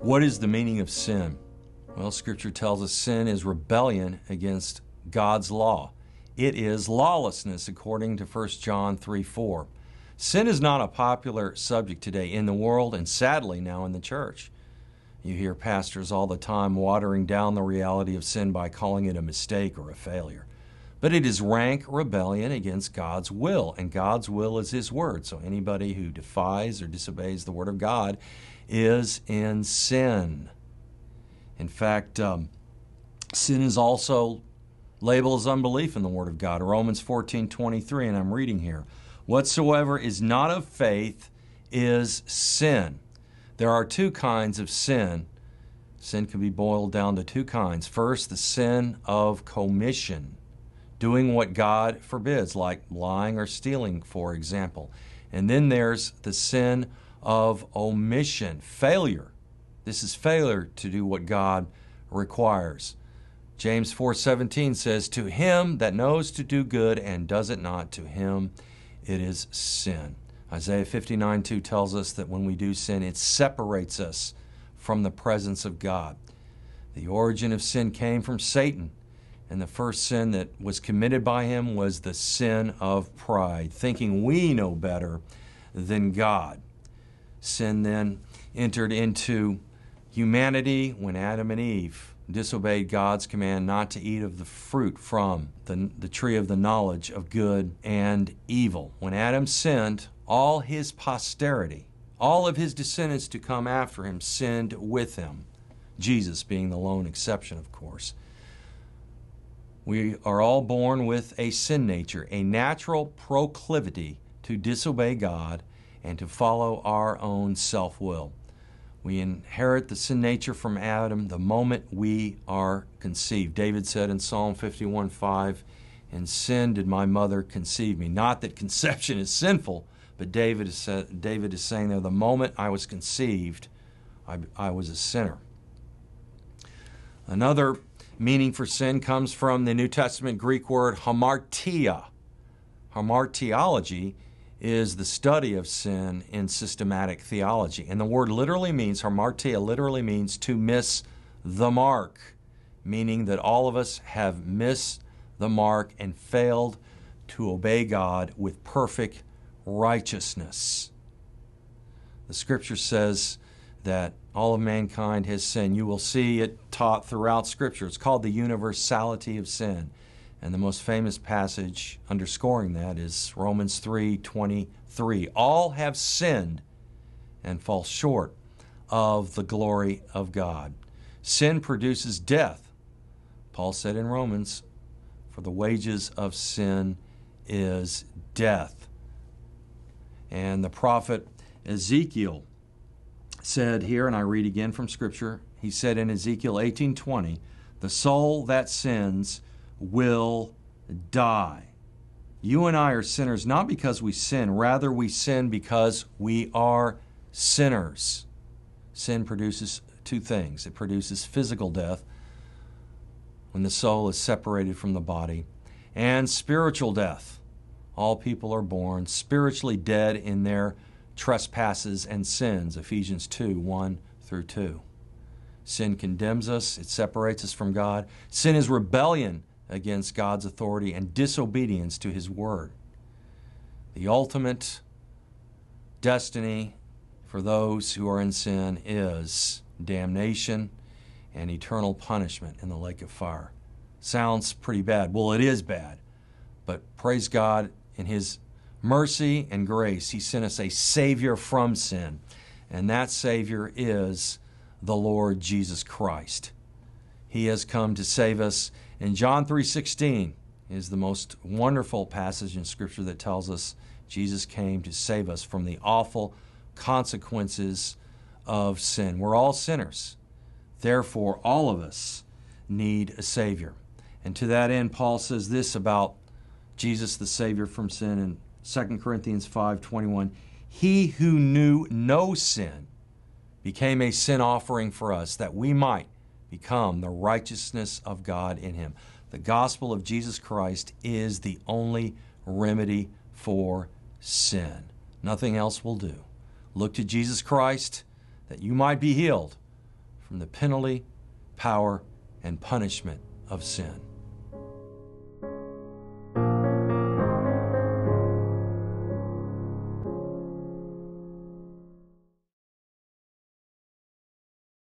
What is the meaning of sin? Well, Scripture tells us sin is rebellion against God's law. It is lawlessness, according to 1 John 3 4. Sin is not a popular subject today in the world and sadly now in the church. You hear pastors all the time watering down the reality of sin by calling it a mistake or a failure. But it is rank rebellion against God's will, and God's will is His Word. So anybody who defies or disobeys the Word of God is in sin. In fact, um, sin is also labeled as unbelief in the Word of God. Romans 14 23, and I'm reading here. Whatsoever is not of faith is sin. There are two kinds of sin. Sin can be boiled down to two kinds. First, the sin of commission doing what God forbids, like lying or stealing, for example. And then there's the sin of omission, failure. This is failure to do what God requires. James 4:17 says, "To him that knows to do good and does it not, to him it is sin." Isaiah 59:2 tells us that when we do sin, it separates us from the presence of God. The origin of sin came from Satan. And the first sin that was committed by him was the sin of pride, thinking we know better than God. Sin then entered into humanity when Adam and Eve disobeyed God's command not to eat of the fruit from the, the tree of the knowledge of good and evil. When Adam sinned, all his posterity, all of his descendants to come after him, sinned with him. Jesus being the lone exception, of course. We are all born with a sin nature, a natural proclivity to disobey God and to follow our own self will. We inherit the sin nature from Adam the moment we are conceived. David said in Psalm 51 5, In sin did my mother conceive me. Not that conception is sinful, but David is, David is saying there, the moment I was conceived, I, I was a sinner. Another meaning for sin comes from the New Testament Greek word hamartia. Hamartiology is the study of sin in systematic theology. And the word literally means, hamartia literally means to miss the mark, meaning that all of us have missed the mark and failed to obey God with perfect righteousness. The scripture says that all of mankind has sinned. You will see it taught throughout Scripture. It's called the universality of sin. And the most famous passage underscoring that is Romans 3:23. All have sinned and fall short of the glory of God. Sin produces death. Paul said in Romans, for the wages of sin is death. And the prophet Ezekiel said here, and I read again from Scripture, he said in Ezekiel 18:20, "The soul that sins will die." You and I are sinners not because we sin, rather we sin because we are sinners. Sin produces two things. It produces physical death when the soul is separated from the body, and spiritual death. All people are born spiritually dead in their trespasses and sins, Ephesians 2 1 through 2. Sin condemns us, it separates us from God. Sin is rebellion against God's authority and disobedience to His word. The ultimate destiny for those who are in sin is damnation and eternal punishment in the lake of fire. Sounds pretty bad. Well, it is bad. But praise God in His mercy and grace, He sent us a Savior from sin. And that Savior is the Lord Jesus Christ. He has come to save us. And John 3:16 is the most wonderful passage in scripture that tells us Jesus came to save us from the awful consequences of sin. We're all sinners. Therefore, all of us need a Savior. And to that end, Paul says this about Jesus, the Savior from sin, in 2 Corinthians 5:21, he who knew no sin became a sin offering for us that we might become the righteousness of God in him. The gospel of Jesus Christ is the only remedy for sin. Nothing else will do. Look to Jesus Christ that you might be healed from the penalty, power, and punishment of sin.